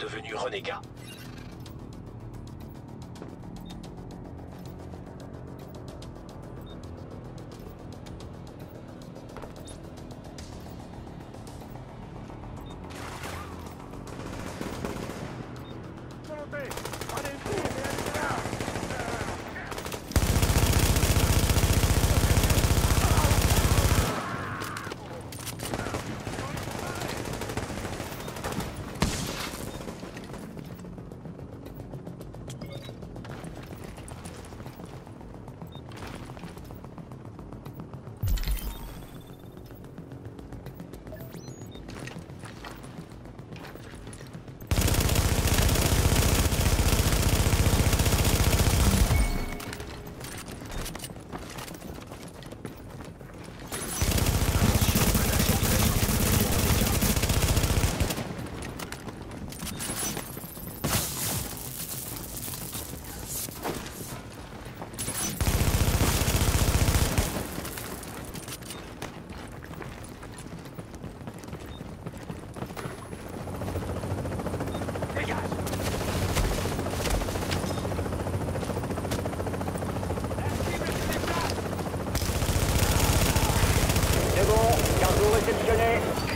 devenu renégat. C'est bon, cargo réceptionné.